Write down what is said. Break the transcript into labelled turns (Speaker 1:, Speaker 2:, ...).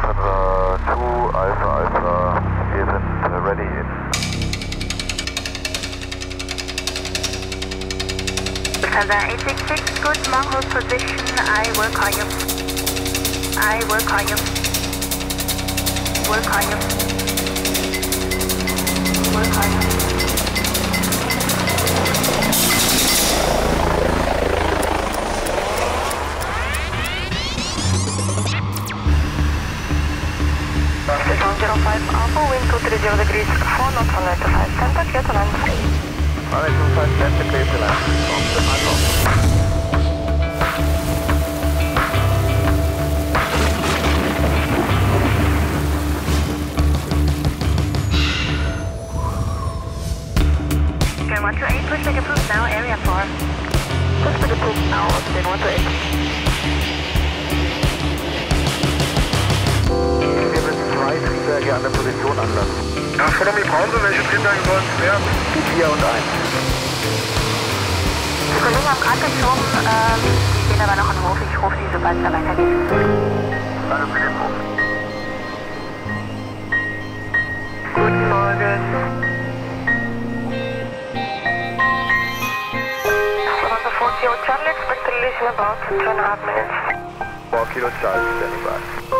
Speaker 1: Lufthansa 2 Alpha Alpha, wir sind äh, ready in.
Speaker 2: Lufthansa 866, good Mongoose position. I will call you. I will call you. Will call you. Will call you.
Speaker 3: 05 Alpha, wind 230 degrees, 4 knots on left 5 center, clear to land.
Speaker 1: Runway 25 center, clear to land. Off the final.
Speaker 2: Okay, 128, push back approved now, area 4.
Speaker 3: Push back approved now, station 128.
Speaker 1: Wir Triebwerke an der Position anlassen.
Speaker 4: Ja, Economy brauchen Sie, welche Triebwerke sollen es werden?
Speaker 1: Die 4 und 1.
Speaker 2: Die Kollegen haben gerade geschoben, ähm, die stehen aber noch im Hof. Ich rufe sie, sobald es da weitergeht.
Speaker 1: Alles mit dem Hof.
Speaker 3: Guten Morgen. Toronto 40 Charlie, expect to release in about two and a half minutes.
Speaker 1: 4 Kilo Charlie, standing by.